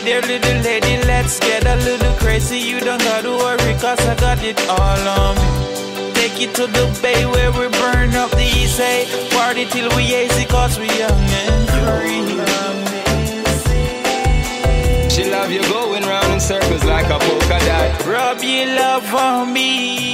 Hey there, little lady, let's get a little crazy. You don't gotta worry, cause I got it all on me. Take it to the bay where we burn up the east side. Party till we hazy, cause we young and free. She love you going round in circles like a polka dot. Rub your love on me.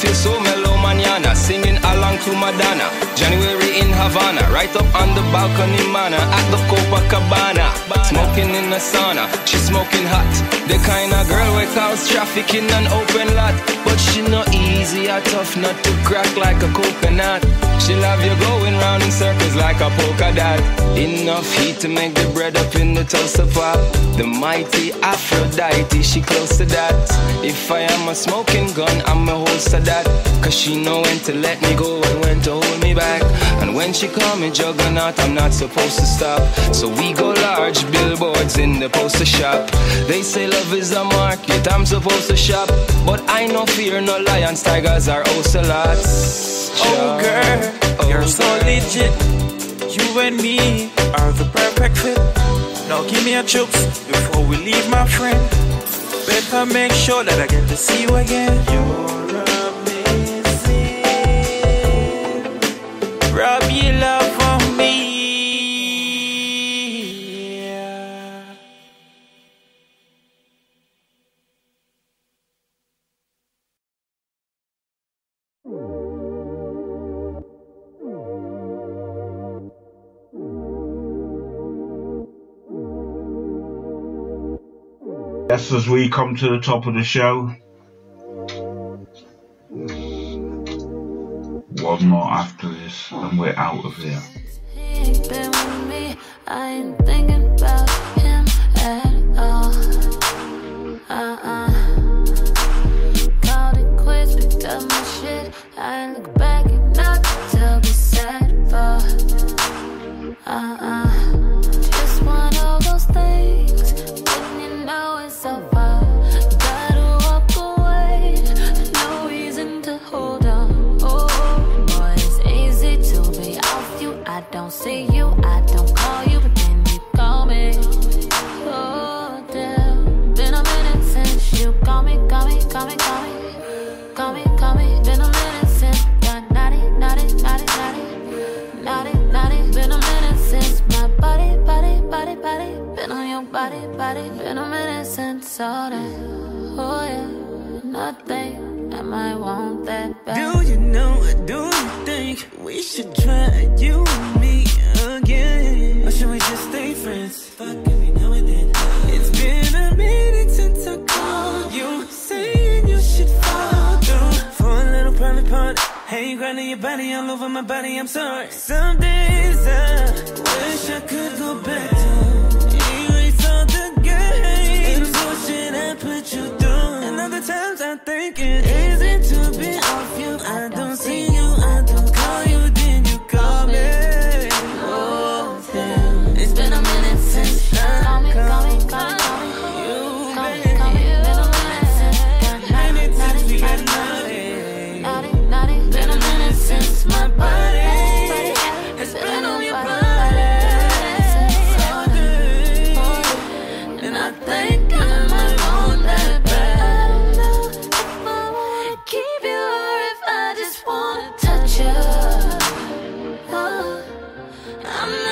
She so mellow, manana, singing along to Madonna. January Havana, right up on the balcony, mana, at the Copacabana. Smoking in the sauna, she smoking hot. The kind of girl we cause traffic in an open lot. But she not easy or tough, not to crack like a coconut. She love you going round in circles like a polka dot. Enough heat to make the bread up in the toaster pot. The mighty Aphrodite, she close to that. If I am a smoking gun, I'm a host of that. Cause she know when to let me go and when to hold me back. And when she call me juggernaut, I'm not supposed to stop. So we go large, billboards in the poster shop. They say love is a market, I'm supposed to shop. But I no fear no lions, tigers, or ocelots. Oh, oh girl, oh, you're so legit. You and me are the perfect fit. Now give me a chooks before we leave, my friend. Better make sure that I get to see you again. You're Just as we come to the top of the show, one more after this, and we're out of here. I ain't thinking about him at all. Uh-uh. Call me, call me, call me. Call me. Been a minute since naughty, naughty, naughty, naughty. Naughty, naughty. Been a minute since my body, body, body, body. Been on your body, body. Been a minute since all that. Oh, yeah. Nothing. I might want that. Do you know, do you think we should try you and me again? Or should we just stay friends? Hey, grinding your body all over my body, I'm sorry. Some days I wish I could go back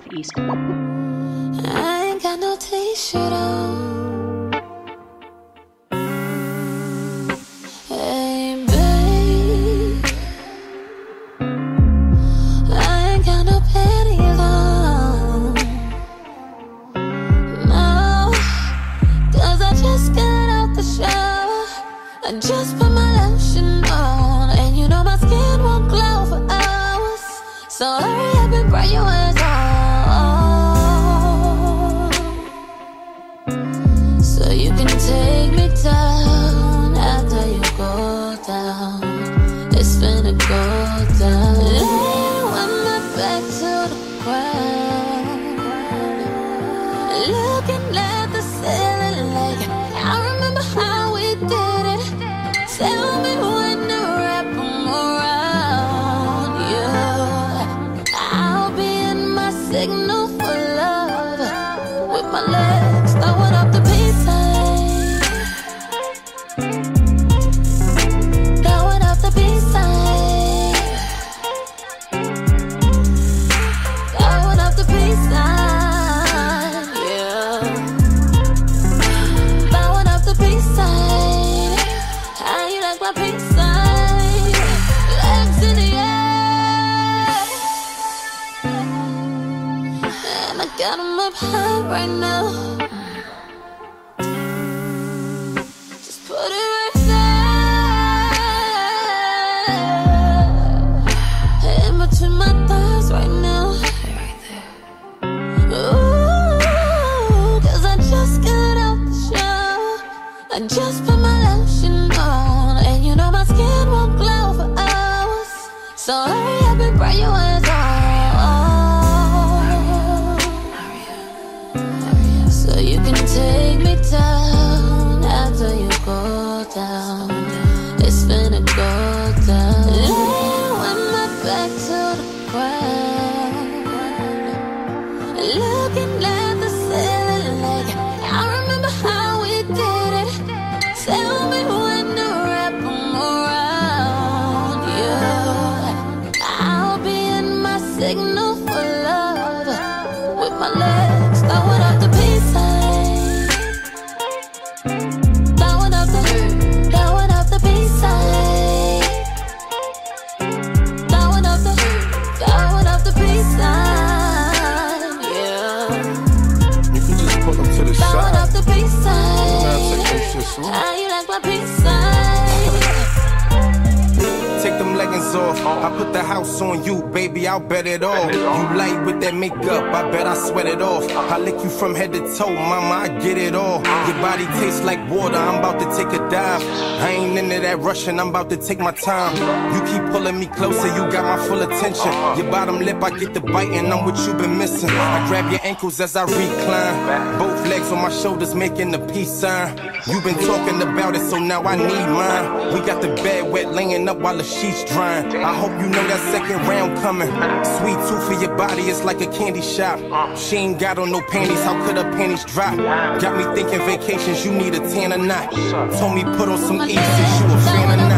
northeast. I ain't got no t-shirt on. Just put my lotion on, and you know my skin won't glow for hours. So hurry up and bring your ass go down. Laying with my back to the ground, up high right now. Go You can just pull them to the Throwing up side. the peace sign. Nah, take them shit slow. How you like my peace sign? Take them leggings off. I put the house on you, baby. I'll bet it all. You light with that makeup, I bet I sweat it off. I lick you from head to toe, mama. I get it all. Your body tastes like water. I'm about to take a dive. I ain't into that rushing. I'm about to take my time. You keep pulling me closer. You got my full attention. Your bottom lip, I get the bite, and I'm what you've been missing. I grab your ankles as I recline. Both legs on my shoulders, making the peace sign. You've been talking about it, so now I need mine. We got the bed wet, laying up while the sheets drying. I hope you know that second round coming. Sweet tooth for your body, it's like a candy shop. She ain't got on no panties, how could her panties drop? Got me thinking vacations, you need a tan or not. Told me put on some E since you a fan or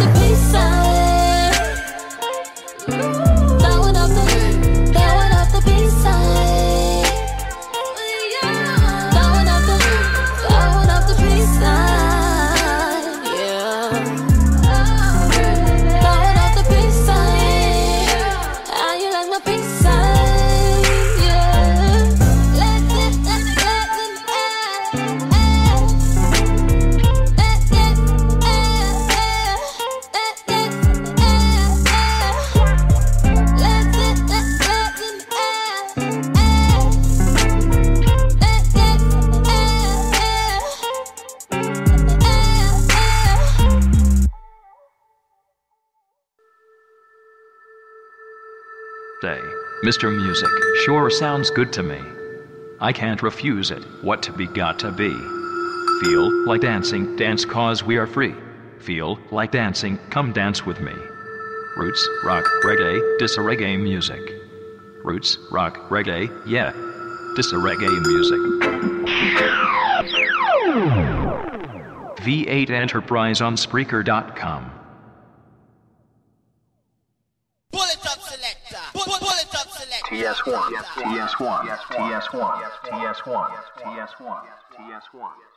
Mr. Music sure sounds good to me. I can't refuse it. What to be got to be. Feel like dancing, dance cause we are free. Feel like dancing, come dance with me. Roots, rock, reggae, dis music. Roots, rock, reggae, yeah. Dis reggae music. V8 Enterprise on Spreaker.com. TS1, TS1, TS1, TS1, TS1, TS1, TS1.